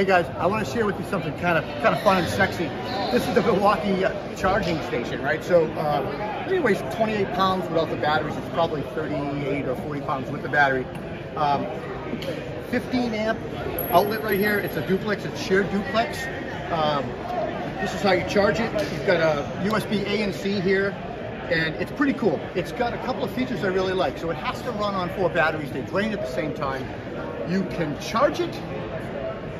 Hey guys, I want to share with you something kind of kind of fun and sexy. This is the Milwaukee uh, charging station, right? So uh, it weighs 28 pounds without the batteries. It's probably 38 or 40 pounds with the battery. Um, 15 amp outlet right here. It's a duplex. It's shared duplex. Um, this is how you charge it. You've got a USB A and C here, and it's pretty cool. It's got a couple of features I really like. So it has to run on four batteries. They drain at the same time. You can charge it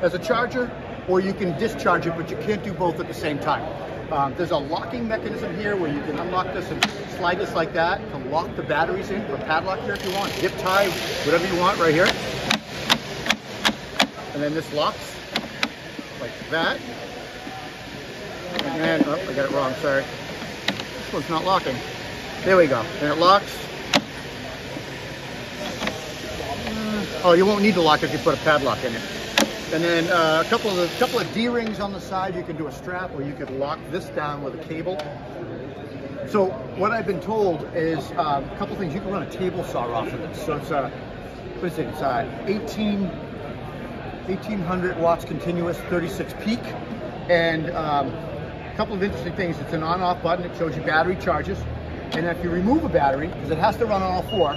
as a charger, or you can discharge it, but you can't do both at the same time. Um, there's a locking mechanism here where you can unlock this and slide this like that to lock the batteries in, or padlock here if you want, zip tie, whatever you want right here. And then this locks like that. And oh, I got it wrong, sorry. This one's not locking. There we go. And it locks. Oh, you won't need to lock if you put a padlock in it. And then uh, a couple of the couple of D-rings on the side. You can do a strap, or you could lock this down with a cable. So what I've been told is uh, a couple things. You can run a table saw off of this. So it's a uh, what is it? It's a 18 1800 watts continuous, 36 peak, and um, a couple of interesting things. It's an on-off button. It shows you battery charges, and if you remove a battery, because it has to run on all four,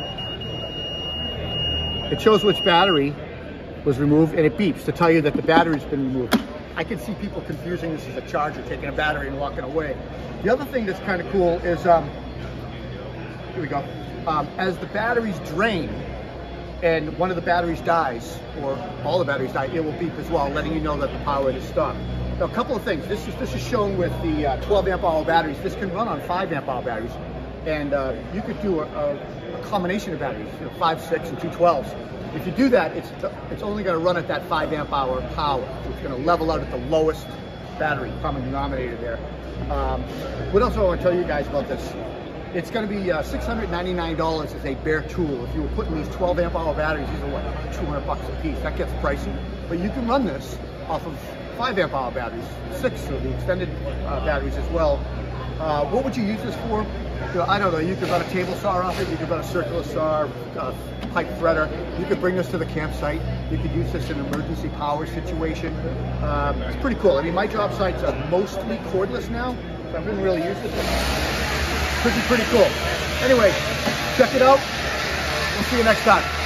it shows which battery was removed and it beeps to tell you that the battery's been removed. I can see people confusing this as a charger, taking a battery and walking away. The other thing that's kind of cool is, um, here we go, um, as the batteries drain and one of the batteries dies, or all the batteries die, it will beep as well, letting you know that the power has stopped. Now, a couple of things. This is this is shown with the uh, 12 amp hour batteries. This can run on 5 amp hour batteries, and uh, you could do a, a, a combination of batteries, you know, 5, 6, and two 12s. If you do that, it's, it's only going to run at that 5 amp hour power. It's going to level out at the lowest battery common denominator there. Um, what else do I want to tell you guys about this? It's going to be uh, $699 as a bare tool. If you were putting these 12 amp hour batteries, these are what, 200 bucks a piece. That gets pricey. But you can run this off of 5 amp hour batteries, 6 or the extended uh, batteries as well. Uh, what would you use this for? You know, I don't know, you could run a table saw off it, you could run a circular saw, a pipe threader. You could bring this to the campsite. You could use this in an emergency power situation. Um, it's pretty cool. I mean, my job sites are mostly cordless now, so I haven't really used to it. Pretty, pretty cool. Anyway, check it out. We'll see you next time.